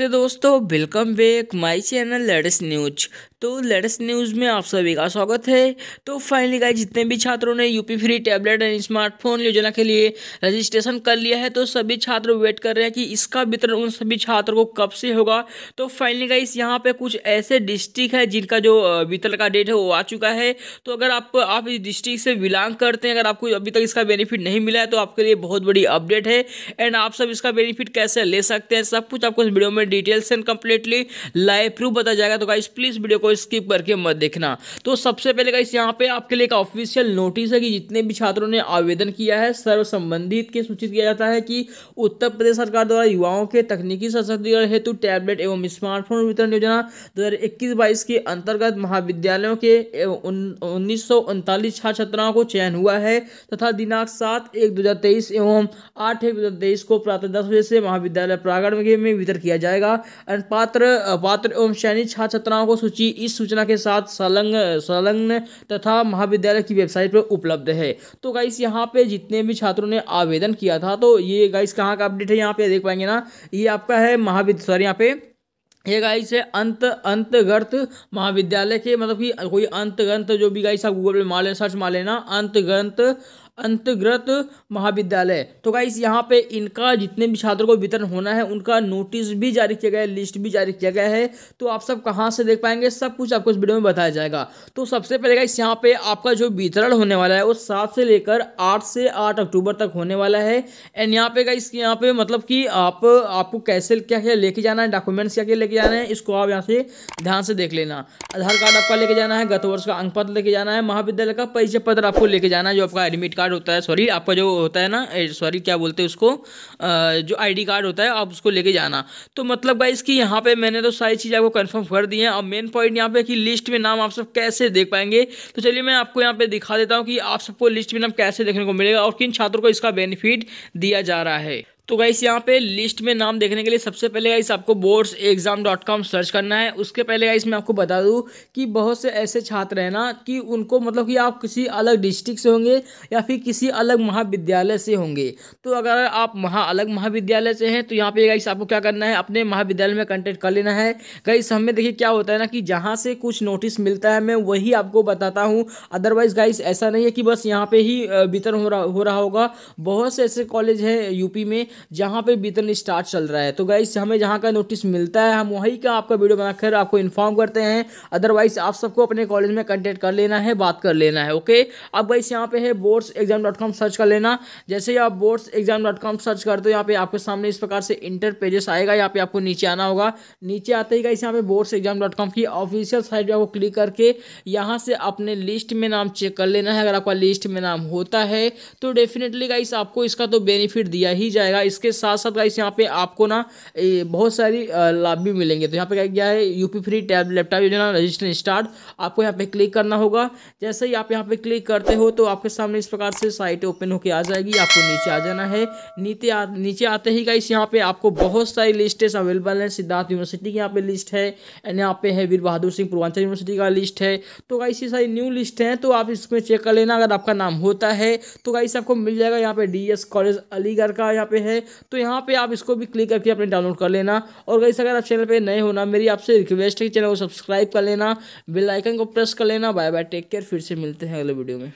नमस्ते दोस्तों welcome back my channel latest news तो लेटेस्ट न्यूज़ में आप सभी का स्वागत है। तो फाइनली गाइस जितने भी छात्रों ने UP free tablet and smartphone योजना के लिए रजिस्ट्रेशन कर लिया है तो सभी छात्र वेट कर रहे हैं कि इसका वितरण उन सभी छात्रों को कब से होगा। तो फाइनली गाइस यहाँ पे कुछ ऐसे डिस्ट्रिक्ट है जिनका जो वितरण का डेट है वो आ चुका है। तो अगर आप आप इस डिस्ट्रिक्ट से बिलोंग करते हैं, अगर आपको अभी तक इसका बेनिफिट नहीं मिला है तो आपके लिए बहुत बड़ी अपडेट है। एंड आप सब इसका बेनिफिट कैसे ले सकते हैं, सब कुछ आपको इस वीडियो में details and completely live proof बताया जाएगा। तो गाइस प्लीज़ वीडियो को स्किप करके मत देखना। तो सबसे पहले गाइस यहाँ पे आपके लिए एक ऑफिशियल नोटिस है कि जितने भी छात्रों ने आवेदन किया है सर्व संबंधित के सूचित किया जाता है कि उत्तर प्रदेश सरकार द्वारा युवाओं के तकनीकी सशक्तिकरण हेतु टैबलेट एवं स्मार्टफ़ोन वितरण योजना दो हज़ार इक्कीस के अंतर्गत महाविद्यालयों के उन्नीस सौ उनतालीस छात्र छात्राओं को चयन हुआ है तथा दिनांक सात एक दो एवं आठ एक दो को प्रातः दस बजे से महाविद्यालय प्रागण में वितरण किया जाएगा। पात्र पात्र एवं चयनित छात्र छात्राओं को सूची, इस सूचना के साथ संलग्न संलग्न तथा महाविद्यालय की वेबसाइट पर उपलब्ध है। तो गाइस यहाँ पे जितने भी छात्रों ने आवेदन किया था तो ये गाइस कहाँ का अपडेट है, यहाँ पे देख पाएँगे ना। ये आपका है महाविद्यालय सॉरी यहाँ पे। ये गाइस है अंत अंतगर्त महाविद्यालय के मतलब कि कोई अंतगंत जो भी गाइस आप गूगल पे मार लेना सर्च मार लेना अंतगंत अंतर्गत महाविद्यालय। तो गाइस यहाँ पे इनका जितने भी छात्रों को वितरण होना है, उनका नोटिस भी जारी किया गया है लिस्ट भी जारी किया गया है। तो आप सब कहाँ से देख पाएँगे? सब कुछ आपको इस वीडियो में बताया जाएगा। तो सबसे पहले गाइस यहाँ पे आपका जो वितरण होने वाला है, वो सात से लेकर आठ से आठ अक्टूबर तक होने वाला है। एंड यहाँ पे गाइस यहाँ पे मतलब कि आप, आपको कैसे क्या क्या लेके जाना है डॉक्यूमेंट्स क्या क्या लेके जाना है, इसको आप यहाँ से ध्यान से देख लेना। आधार कार्ड आपका लेके जाना है, गत वर्ष का अंक पत्र लेके जाना है, महाविद्यालय का परिचय पत्र आपको लेके जाना है, जो आपका एडमिट कार्ड कार्ड होता है सॉरी आपका जो होता है ना सॉरी क्या बोलते हैं उसको जो आईडी कार्ड होता है, आप उसको लेके जाना। तो मतलब भाई इसकी यहाँ पे मैंने तो सारी चीज़ आपको कंफर्म कर दी है। अब मेन पॉइंट यहाँ पे कि लिस्ट में नाम आप सब कैसे देख पाएँगे। तो चलिए मैं आपको यहाँ पे दिखा देता हूँ कि आप सबको लिस्ट में नाम कैसे देखने को मिलेगा और किन छात्रों को इसका बेनिफिट दिया जा रहा है। तो गाइस यहाँ पे लिस्ट में नाम देखने के लिए सबसे पहले गाइस आपको boards exam dot com search करना है। उसके पहले गाइस मैं आपको बता दूँ कि बहुत से ऐसे छात्र हैं ना कि उनको मतलब कि आप किसी अलग डिस्ट्रिक्ट से होंगे या फिर किसी अलग महाविद्यालय से होंगे। तो अगर आप महा, अलग महाविद्यालय से हैं तो यहाँ पे गाइस आपको क्या करना है? अपने महाविद्यालय में कंटेक्ट कर लेना है। गाइस हमें देखिए क्या होता है ना कि जहाँ से कुछ नोटिस मिलता है, मैं वही आपको बताता हूँ। अदरवाइज़ गाइस ऐसा नहीं है कि बस यहाँ पर ही वितरण हो रहा हो रहा होगा। बहुत से ऐसे कॉलेज हैं यूपी में जहाँ पे वितरण स्टार्ट चल रहा है। तो गाइस हमें जहाँ का नोटिस मिलता है, हम वहीं का आपका वीडियो बनाकर आपको इन्फॉर्म करते हैं। अदरवाइज़ आप सबको अपने कॉलेज में कंटेक्ट कर लेना है, बात कर लेना है ओके अब गाइस यहाँ पे है boards exam dot com search कर लेना। जैसे ही आप boards exam dot com search करते हो, यहाँ पे आपके सामने इस प्रकार से इंटर पेजेस आएगा, यहाँ पे आपको नीचे आना होगा। नीचे आते ही गाइस यहाँ पे बोर्ड्स एग्ज़ाम डॉट कॉम की ऑफिशियल साइट पर आपको क्लिक करके यहाँ से अपने लिस्ट में नाम चेक कर लेना है, अगर आपका लिस्ट में नाम होता है तो डेफिनेटली गाइस आपको इसका तो बेनिफिट दिया ही जाएगा। इसके साथ साथ गाइस यहाँ पे आपको ना बहुत सारी लाभ भी मिलेंगे। तो यहाँ पे क्या है यूपी फ्री टैब लैपटॉप योजना रजिस्ट्रेशन स्टार्ट आपको यहाँ पे क्लिक करना होगा। जैसे ही आप यहाँ पे क्लिक करते हो तो आपके सामने इस प्रकार से साइट ओपन होकर आ जाएगी। आपको नीचे आ जाना है। नीचे नीचे आते ही गाइस यहाँ पे आपको बहुत सारी लिस्टें अवेलेबल है। सिद्धार्थ यूनिवर्सिटी की यहाँ पे लिस्ट है। एंड यहाँ पे है वीर बहादुर सिंह पूर्वांचल यूनिवर्सिटी का लिस्ट है। तो गाइस ये सारी न्यू लिस्ट है। तो आप इसमें चेक कर लेना। अगर आपका नाम होता है तो गाइस आपको मिल जाएगा यहाँ पे डी कॉलेज अलीगढ़ का यहाँ पे है। तो यहाँ पे आप इसको भी क्लिक करके अपने डाउनलोड कर लेना। और गई अगर आप चैनल पे नए होना मेरी आपसे रिक्वेस्ट है कि चैनल को सब्सक्राइब कर लेना बेल आइकन को प्रेस कर लेना। बाय बाय टेक केयर फिर से मिलते हैं अगले वीडियो में।